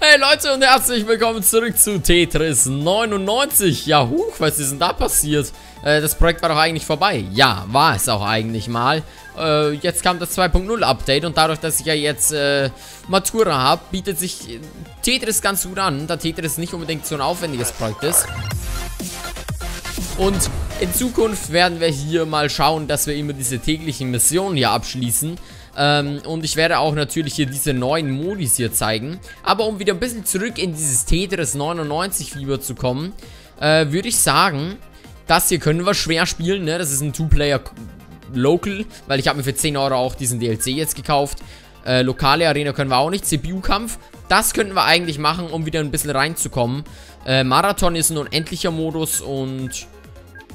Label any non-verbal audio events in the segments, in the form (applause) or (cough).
Hey Leute und herzlich willkommen zurück zu Tetris 99. Ja, huch, was ist denn da passiert? Äh, das Projekt war doch eigentlich vorbei. Ja, war es auch eigentlich mal. Äh, jetzt kam das 2.0 Update und dadurch, dass ich ja jetzt äh, Matura habe, bietet sich äh, Tetris ganz gut an, da Tetris nicht unbedingt so ein aufwendiges Projekt ist. Und in Zukunft werden wir hier mal schauen, dass wir immer diese täglichen Missionen hier abschließen. Ähm, und ich werde auch natürlich hier diese neuen Modis hier zeigen. Aber um wieder ein bisschen zurück in dieses Tetris 99 Fieber zu kommen, äh, würde ich sagen, das hier können wir schwer spielen, ne? Das ist ein Two-Player Local, weil ich habe mir für 10 Euro auch diesen DLC jetzt gekauft. Äh, lokale Arena können wir auch nicht. CPU-Kampf, das könnten wir eigentlich machen, um wieder ein bisschen reinzukommen. Äh, Marathon ist ein unendlicher Modus und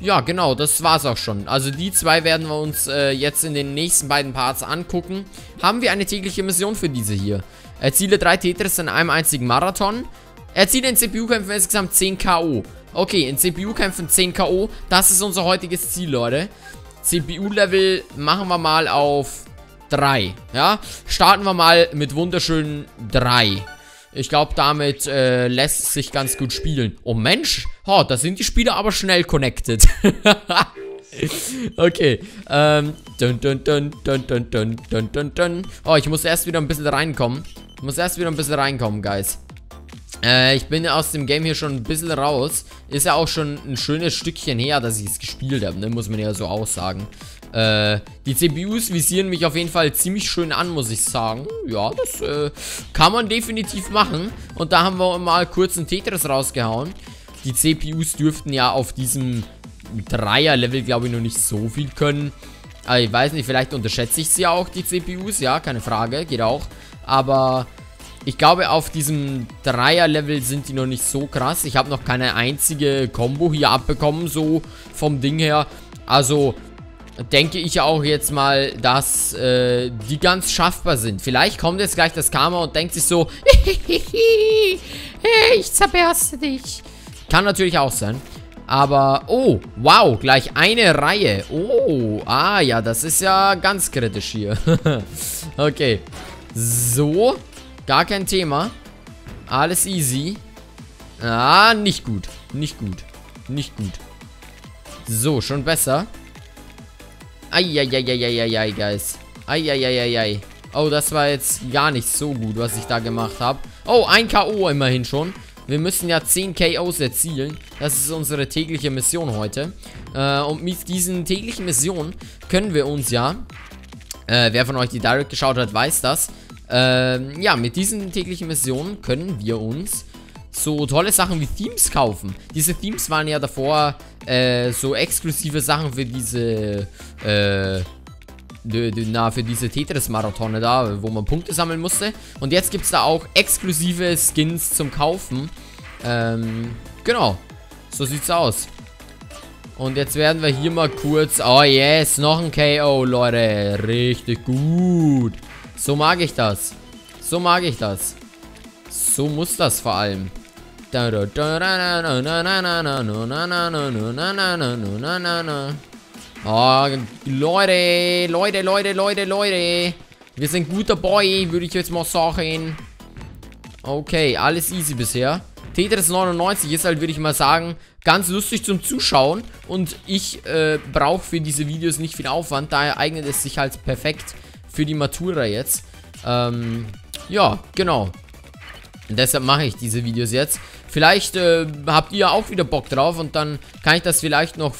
ja, genau, das war's auch schon. Also die zwei werden wir uns äh, jetzt in den nächsten beiden Parts angucken. Haben wir eine tägliche Mission für diese hier. Erziele drei Tetris in einem einzigen Marathon. Erziele in CPU-Kämpfen insgesamt 10 K.O. Okay, in CPU-Kämpfen 10 K.O. Das ist unser heutiges Ziel, Leute. CPU-Level machen wir mal auf 3. Ja, starten wir mal mit wunderschönen 3. Ich glaube, damit äh, lässt sich ganz gut spielen. Oh Mensch, oh, da sind die Spieler aber schnell connected. (laughs) okay, ähm, dun, dun, dun, dun, dun, dun, dun, dun, dun. Oh, ich muss erst wieder ein bisschen reinkommen. Ich muss erst wieder ein bisschen reinkommen, Guys. Äh, ich bin aus dem Game hier schon ein bisschen raus. Ist ja auch schon ein schönes Stückchen her, dass ich es gespielt habe, ne? Muss man ja so aussagen. Äh, die CPUs visieren mich auf jeden Fall ziemlich schön an, muss ich sagen. Ja, das äh, kann man definitiv machen. Und da haben wir mal kurz einen Tetris rausgehauen. Die CPUs dürften ja auf diesem Dreier-Level, glaube ich, noch nicht so viel können. Also ich weiß nicht, vielleicht unterschätze ich sie auch, die CPUs. Ja, keine Frage, geht auch. Aber ich glaube, auf diesem Dreier-Level sind die noch nicht so krass. Ich habe noch keine einzige Combo hier abbekommen, so vom Ding her. Also, denke ich auch jetzt mal, dass äh, die ganz schaffbar sind. Vielleicht kommt jetzt gleich das Karma und denkt sich so, (laughs) ich zerberste dich. Kann natürlich auch sein. Aber, oh, wow, gleich eine Reihe. Oh, ah ja, das ist ja ganz kritisch hier. (laughs) okay, so, Gar kein Thema. Alles easy. Ah, nicht gut. Nicht gut. Nicht gut. So, schon besser. Eieieiei, guys. Eieieiei. Oh, das war jetzt gar nicht so gut, was ich da gemacht habe. Oh, ein K.O. immerhin schon. Wir müssen ja 10 KOs erzielen. Das ist unsere tägliche Mission heute. Äh, und mit diesen täglichen Missionen können wir uns ja... Äh, wer von euch die Direct geschaut hat, weiß das. Ähm, ja, mit diesen täglichen Missionen können wir uns so tolle Sachen wie Themes kaufen. Diese Themes waren ja davor äh, so exklusive Sachen für diese, äh, na, für diese Tetris-Marathone da, wo man Punkte sammeln musste. Und jetzt gibt es da auch exklusive Skins zum Kaufen. Ähm, genau. So sieht's aus. Und jetzt werden wir hier mal kurz... Oh yes, noch ein KO, Leute. Richtig gut. So mag ich das. So mag ich das. So muss das vor allem. Oh, Leute, Leute, Leute, Leute, Leute. Wir sind guter Boy, würde ich jetzt mal sagen. Okay, alles easy bisher. Tetris 99 ist halt, würde ich mal sagen, ganz lustig zum Zuschauen. Und ich äh, brauche für diese Videos nicht viel Aufwand. Daher eignet es sich halt perfekt für die Matura jetzt. Ähm, ja, genau. Und deshalb mache ich diese Videos jetzt. Vielleicht äh, habt ihr auch wieder Bock drauf und dann kann ich das vielleicht noch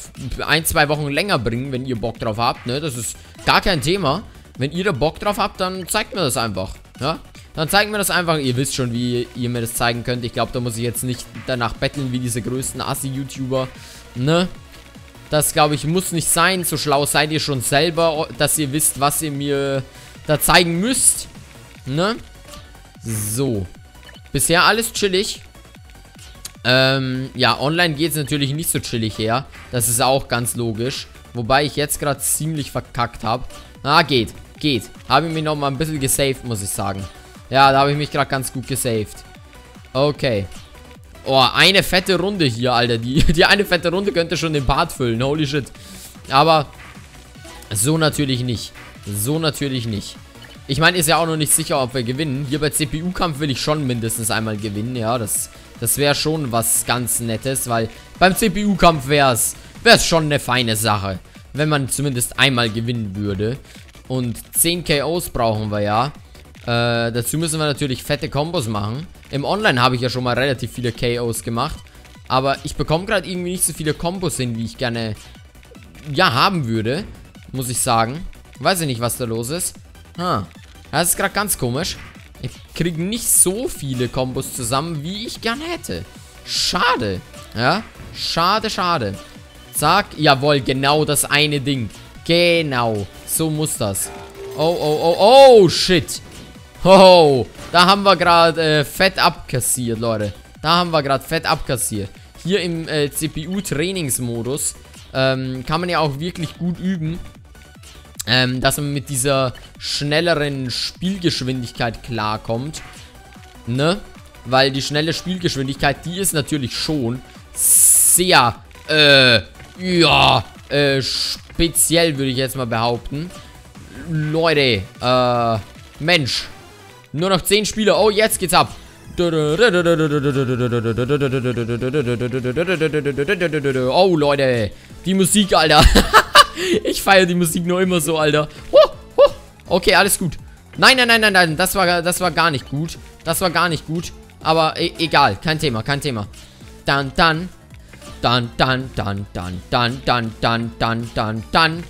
ein, zwei Wochen länger bringen, wenn ihr Bock drauf habt, ne? Das ist gar kein Thema. Wenn ihr da Bock drauf habt, dann zeigt mir das einfach, ja? Dann zeigt mir das einfach. Ihr wisst schon, wie ihr mir das zeigen könnt. Ich glaube, da muss ich jetzt nicht danach betteln wie diese größten Assi-YouTuber, ne? Das, glaube ich, muss nicht sein. So schlau seid ihr schon selber, dass ihr wisst, was ihr mir da zeigen müsst. Ne? So. Bisher alles chillig. Ähm, ja, online geht es natürlich nicht so chillig her. Das ist auch ganz logisch. Wobei ich jetzt gerade ziemlich verkackt habe. Ah, geht. Geht. Habe ich mich nochmal ein bisschen gesaved, muss ich sagen. Ja, da habe ich mich gerade ganz gut gesaved. Okay. Oh, eine fette Runde hier, Alter. Die, (laughs) die eine fette Runde könnte schon den Part füllen. Holy shit. Aber so natürlich nicht. So natürlich nicht. Ich meine, ist ja auch noch nicht sicher, ob wir gewinnen. Hier bei CPU-Kampf will ich schon mindestens einmal gewinnen, ja. Das, das wäre schon was ganz Nettes, weil beim CPU-Kampf wäre es schon eine feine Sache. Wenn man zumindest einmal gewinnen würde. Und 10 KOs brauchen wir ja. Äh, dazu müssen wir natürlich fette Kombos machen. Im Online habe ich ja schon mal relativ viele KOs gemacht. Aber ich bekomme gerade irgendwie nicht so viele Kombos hin, wie ich gerne, ja, haben würde. Muss ich sagen. Weiß ich nicht, was da los ist. Ha. Das ist gerade ganz komisch. Ich kriege nicht so viele Kombos zusammen, wie ich gerne hätte. Schade. Ja, schade, schade. Zack, jawohl, genau das eine Ding. Genau, so muss das. Oh, oh, oh, oh, shit. Ho, da haben wir gerade äh, fett abkassiert, Leute. Da haben wir gerade fett abkassiert hier im äh, CPU-Trainingsmodus ähm, kann man ja auch wirklich gut üben, ähm, dass man mit dieser schnelleren Spielgeschwindigkeit klarkommt. Ne? Weil die schnelle Spielgeschwindigkeit, die ist natürlich schon sehr, äh, ja, äh, speziell würde ich jetzt mal behaupten. Leute, äh, Mensch. Nur noch 10 Spieler. Oh, jetzt geht's ab. Oh, Leute. Die Musik, Alter. (laughs) ich feiere die Musik nur immer so, Alter. Okay, alles gut. Nein, nein, nein, nein, nein. Das war, das war gar nicht gut. Das war gar nicht gut. Aber e egal. Kein Thema, kein Thema. Dann, dann. Dann, dann, dann, dann, dann, dann, dann, dann, dann, dann.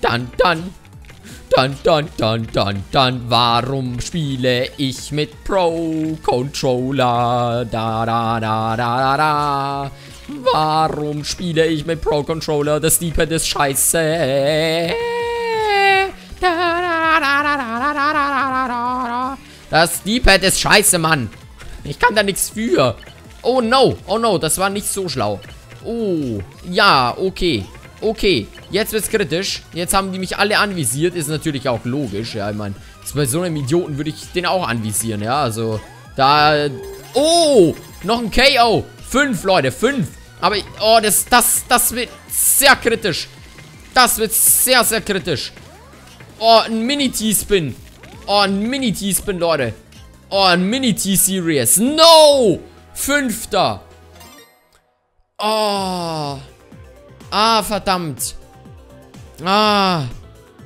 Dann, dann. Dann, dann, dann, dann, dann, warum spiele ich mit Pro Controller? Da, da, da, da, da, da. Warum spiele ich mit Pro Controller? Das D-Pad ist scheiße. Das D-Pad ist scheiße, Mann. Ich kann da nichts für. Oh no, oh no, das war nicht so schlau. Oh, ja, okay. Okay, jetzt wird's kritisch. Jetzt haben die mich alle anvisiert. Ist natürlich auch logisch, ja. Ich meine, bei so einem Idioten würde ich den auch anvisieren, ja. Also, da... Oh, noch ein KO. Fünf, Leute, fünf. Aber, oh, das, das, das wird sehr kritisch. Das wird sehr, sehr kritisch. Oh, ein Mini-T-Spin. Oh, ein Mini-T-Spin, Leute. Oh, ein Mini-T-Series. No! Fünfter. Oh. Ah, verdammt. Ah.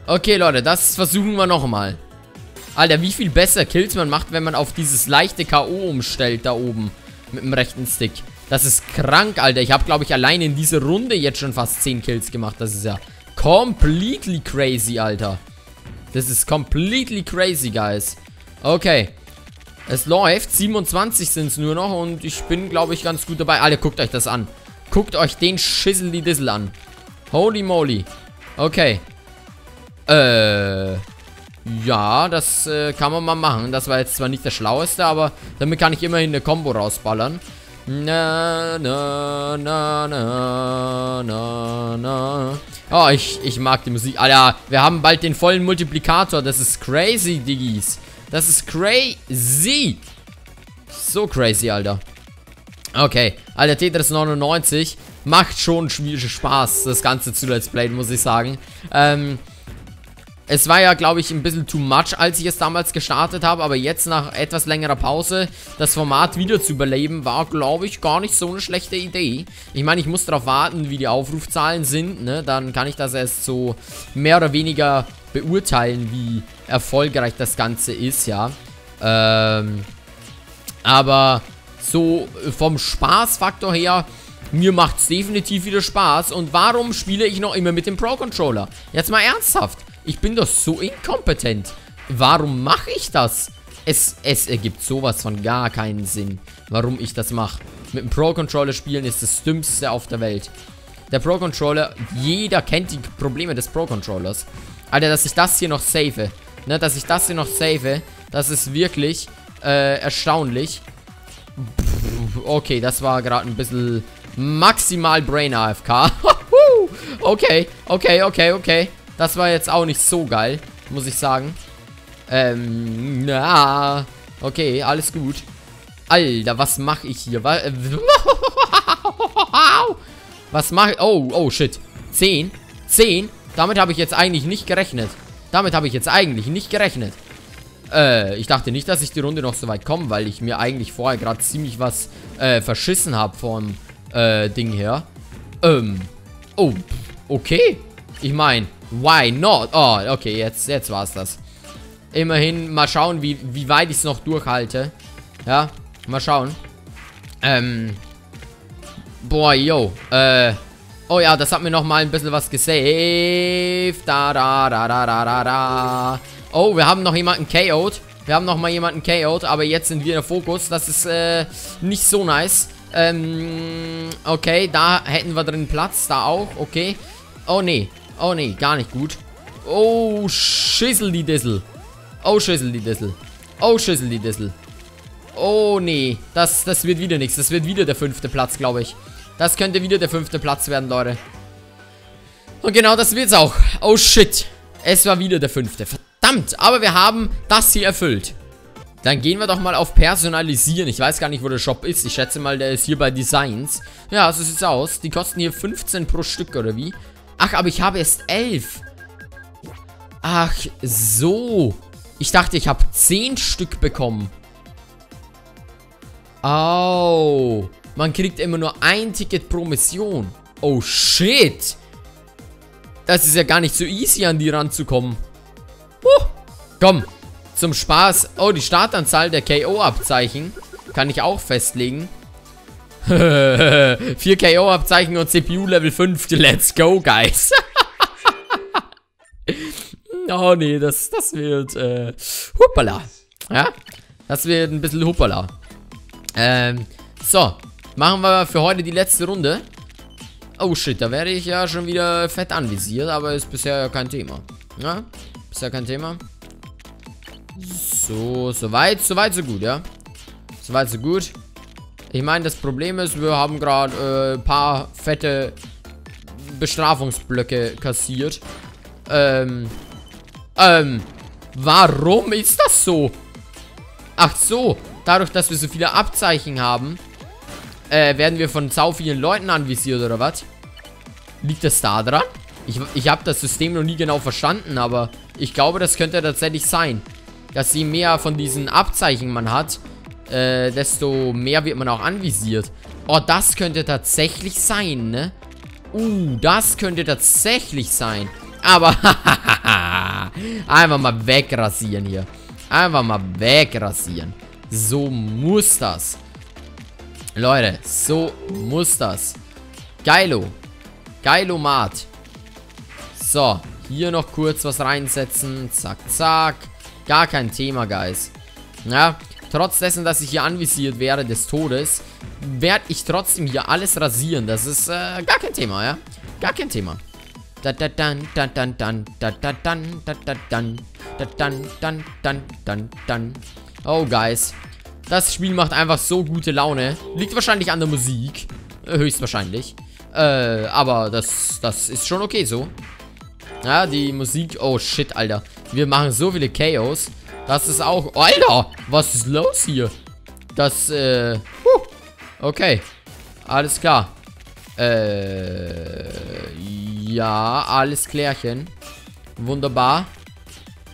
Okay, Leute, das versuchen wir nochmal. Alter, wie viel besser Kills man macht, wenn man auf dieses leichte K.O. umstellt da oben. Mit dem rechten Stick. Das ist krank, Alter. Ich habe, glaube ich, allein in dieser Runde jetzt schon fast 10 Kills gemacht. Das ist ja completely crazy, Alter. Das ist completely crazy, guys. Okay. Es läuft. 27 sind es nur noch und ich bin, glaube ich, ganz gut dabei. Alter, guckt euch das an. Guckt euch den Schissel die Dissel an. Holy moly. Okay. Äh. Ja, das äh, kann man mal machen. Das war jetzt zwar nicht das Schlaueste, aber damit kann ich immerhin eine Combo rausballern. Na, na, na, na, na, na. Oh, ich, ich mag die Musik. Alter, wir haben bald den vollen Multiplikator. Das ist crazy, Diggis. Das ist crazy. So crazy, Alter. Okay, Alter, Tetris 99 macht schon Spaß, das Ganze zu Let's Play, muss ich sagen. Ähm, es war ja, glaube ich, ein bisschen too much, als ich es damals gestartet habe, aber jetzt nach etwas längerer Pause das Format wieder zu überleben, war, glaube ich, gar nicht so eine schlechte Idee. Ich meine, ich muss darauf warten, wie die Aufrufzahlen sind, ne? Dann kann ich das erst so mehr oder weniger beurteilen, wie erfolgreich das Ganze ist, ja. Ähm, aber so vom Spaßfaktor her, mir macht es definitiv wieder Spaß. Und warum spiele ich noch immer mit dem Pro-Controller? Jetzt mal ernsthaft. Ich bin doch so inkompetent. Warum mache ich das? Es, es ergibt sowas von gar keinen Sinn, warum ich das mache. Mit dem Pro-Controller spielen ist das Dümmste auf der Welt. Der Pro-Controller, jeder kennt die Probleme des Pro-Controllers. Alter, dass ich das hier noch save. Ne, dass ich das hier noch save, das ist wirklich äh, erstaunlich. Okay, das war gerade ein bisschen maximal Brain AFK. (laughs) okay, okay, okay, okay. Das war jetzt auch nicht so geil, muss ich sagen. Ähm, na. Okay, alles gut. Alter, was mache ich hier? (laughs) Was mache ich? Oh, oh, shit. 10. 10. Damit habe ich jetzt eigentlich nicht gerechnet. Damit habe ich jetzt eigentlich nicht gerechnet. Äh, ich dachte nicht, dass ich die Runde noch so weit komme, weil ich mir eigentlich vorher gerade ziemlich was äh, verschissen habe vom äh, Ding her. Ähm, oh, okay. Ich meine, why not? Oh, okay, jetzt, jetzt war's das. Immerhin, mal schauen, wie, wie weit ich es noch durchhalte. Ja, mal schauen. Ähm, boah, yo, äh, oh ja, das hat mir noch mal ein bisschen was gesaved. Da, da, da, da, da, da, da. Oh, wir haben noch jemanden KO'd. Wir haben noch mal jemanden KO'd, aber jetzt sind wir in der Fokus. Das ist, äh, nicht so nice. Ähm, okay, da hätten wir drin Platz, da auch, okay. Oh, nee, oh, nee, gar nicht gut. Oh, Schissel die Dissel. Oh, Schissel die Dissel. Oh, Schissel die Dissel. Oh, nee, das, das wird wieder nichts. Das wird wieder der fünfte Platz, glaube ich. Das könnte wieder der fünfte Platz werden, Leute. Und genau das wird's auch. Oh, shit. Es war wieder der fünfte. Verdammt, aber wir haben das hier erfüllt. Dann gehen wir doch mal auf Personalisieren. Ich weiß gar nicht, wo der Shop ist. Ich schätze mal, der ist hier bei Designs. Ja, so sieht's aus. Die kosten hier 15 pro Stück, oder wie? Ach, aber ich habe erst 11. Ach, so. Ich dachte, ich habe 10 Stück bekommen. Oh. Man kriegt immer nur ein Ticket pro Mission. Oh, shit. Das ist ja gar nicht so easy, an die ranzukommen. Uh, komm, zum Spaß. Oh, die Startanzahl der KO-Abzeichen kann ich auch festlegen. (laughs) 4 KO-Abzeichen und CPU Level 5. Let's go, guys. (laughs) oh, nee, das, das wird, äh, hoppala. Ja, das wird ein bisschen hoppala. Ähm, so. Machen wir für heute die letzte Runde. Oh, shit, da werde ich ja schon wieder fett anvisiert, aber ist bisher kein Thema. Ja, bisher kein Thema. So, soweit, soweit, so gut, ja. Soweit, so gut. Ich meine, das Problem ist, wir haben gerade äh, ein paar fette Bestrafungsblöcke kassiert. Ähm, ähm, warum ist das so? Ach so, dadurch, dass wir so viele Abzeichen haben, äh, werden wir von sau vielen Leuten anvisiert, oder was? Liegt das da dran? Ich, ich habe das System noch nie genau verstanden, aber ich glaube, das könnte tatsächlich sein dass je mehr von diesen Abzeichen man hat, äh, desto mehr wird man auch anvisiert. Oh, das könnte tatsächlich sein, ne? Uh, das könnte tatsächlich sein. Aber, (laughs) einfach mal wegrasieren hier. Einfach mal wegrasieren. So muss das. Leute, so muss das. Geilo. Geilomat. So, hier noch kurz was reinsetzen. Zack, zack. Gar kein Thema, Guys. Ja, trotz dessen, dass ich hier anvisiert wäre des Todes, werde ich trotzdem hier alles rasieren. Das ist äh, gar kein Thema, ja? Gar kein Thema. Da da dann da dann da da dann da da dann da dann dann dann dann dann. Oh, Guys. Das Spiel macht einfach so gute Laune. Liegt wahrscheinlich an der Musik. Höchstwahrscheinlich. Äh, aber das, das ist schon okay so. Ja, die Musik. Oh, shit, Alter. Wir machen so viele Chaos. Das ist auch... Alter, was ist los hier? Das, äh... Huh. Okay. Alles klar. Äh... Ja, alles klärchen. Wunderbar.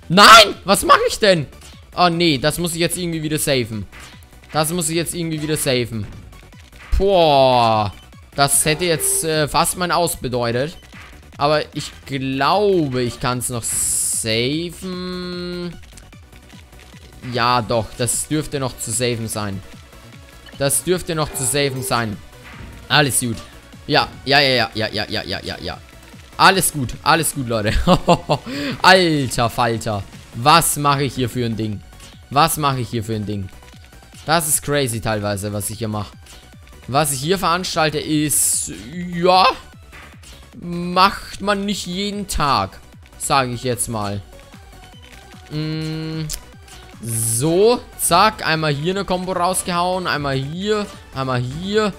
Nein! Was mache ich denn? Oh, nee. Das muss ich jetzt irgendwie wieder safen. Das muss ich jetzt irgendwie wieder safen. Boah. Das hätte jetzt äh, fast mein Aus bedeutet. Aber ich glaube, ich kann es noch safen. Ja, doch. Das dürfte noch zu safen sein. Das dürfte noch zu safen sein. Alles gut. Ja, ja, ja, ja, ja, ja, ja, ja, ja. Alles gut, alles gut, Leute. (laughs) Alter Falter. Was mache ich hier für ein Ding? Was mache ich hier für ein Ding? Das ist crazy teilweise, was ich hier mache. Was ich hier veranstalte ist... Ja macht man nicht jeden Tag. Sage ich jetzt mal. Mm, so, zack. Einmal hier eine Combo rausgehauen. Einmal hier. Einmal hier.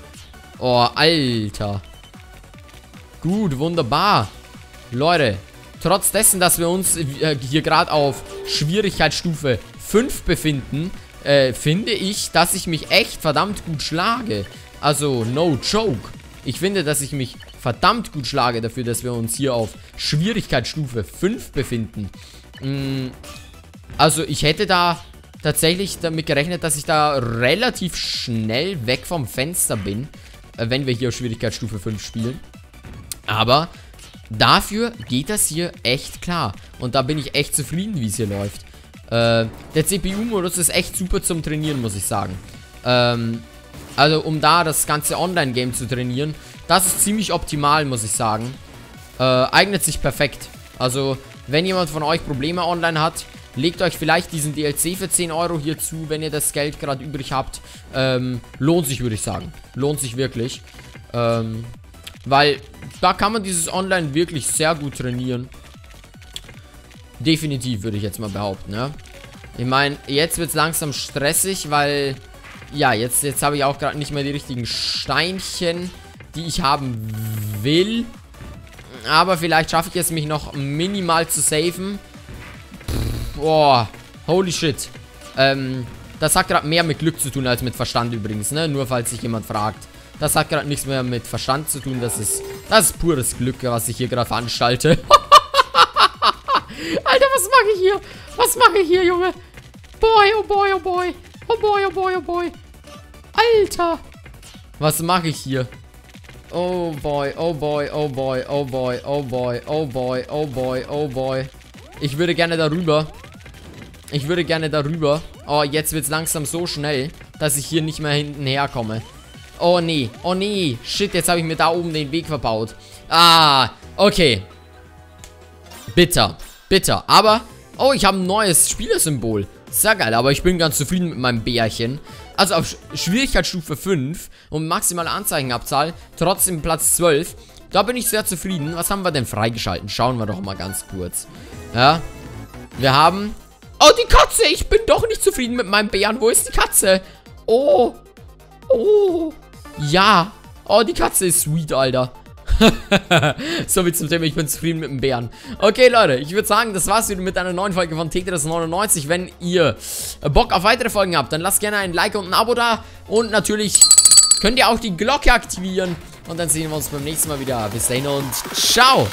Oh, Alter. Gut, wunderbar. Leute, trotz dessen, dass wir uns äh, hier gerade auf Schwierigkeitsstufe 5 befinden, äh, finde ich, dass ich mich echt verdammt gut schlage. Also, no joke. Ich finde, dass ich mich verdammt gut schlage dafür, dass wir uns hier auf Schwierigkeitsstufe 5 befinden. Mm, Also ich hätte da tatsächlich damit gerechnet, dass ich da relativ schnell weg vom Fenster bin, äh, wenn wir hier Schwierigkeitsstufe 5 spielen. Aber dafür geht das hier echt klar. Und da bin ich echt zufrieden, wie es hier läuft. Äh, der CPU-Modus ist echt super zum Trainieren, muss ich sagen. Ähm, also um da das ganze Online-Game zu trainieren, das ist ziemlich optimal, muss ich sagen. Äh, eignet sich perfekt. Also, wenn jemand von euch Probleme online hat, legt euch vielleicht diesen DLC für 10 Euro hier zu, wenn ihr das Geld gerade übrig habt. Ähm, lohnt sich, würde ich sagen. Lohnt sich wirklich. Ähm, weil da kann man dieses Online wirklich sehr gut trainieren. Definitiv, würde ich jetzt mal behaupten, ja. Ich meine, jetzt wird es langsam stressig, weil... Ja, jetzt, jetzt habe ich auch gerade nicht mehr die richtigen Steinchen, die ich haben will. Aber vielleicht schaffe ich es, mich noch minimal zu safen. Boah, holy shit. Ähm, das hat gerade mehr mit Glück zu tun als mit Verstand übrigens, ne? Nur falls sich jemand fragt. Das hat gerade nichts mehr mit Verstand zu tun. Das ist, das ist pures Glück, was ich hier gerade veranstalte. Alter, was mache ich hier? Was mache ich hier, Junge? Boy, oh boy, oh boy. Oh boy, oh boy, oh boy. Alter. Was mache ich hier? Oh boy, oh boy, oh boy, oh boy, oh boy, oh boy, oh boy, oh boy. Ich würde gerne darüber. Ich würde gerne darüber. Oh, jetzt wird es langsam so schnell, dass ich hier nicht mehr hinten herkomme. Oh nee, oh nee. Shit, jetzt habe ich mir da oben den Weg verbaut. Ah, okay. Bitter, bitter. Aber, oh, ich habe ein neues Spielersymbol. Sehr geil, aber ich bin ganz zufrieden mit meinem Bärchen. Also auf Schwierigkeitsstufe 5 und maximale Anzeigenabzahl, trotzdem Platz 12. Da bin ich sehr zufrieden. Was haben wir denn freigeschalten? Schauen wir doch mal ganz kurz. Ja. Wir haben... Oh, die Katze! Ich bin doch nicht zufrieden mit meinem Bären. Wo ist die Katze? Oh. Oh. Ja. Oh, die Katze ist sweet, Alter. (laughs) so wie zum Thema, ich bin zufrieden mit dem Bären. Okay, Leute, ich würde sagen, das war's wieder mit einer neuen Folge von Tetris 99. Wenn ihr Bock auf weitere Folgen habt, dann lasst gerne ein Like und ein Abo da. Und natürlich könnt ihr auch die Glocke aktivieren. Und dann sehen wir uns beim nächsten Mal wieder. Bis dahin und ciao!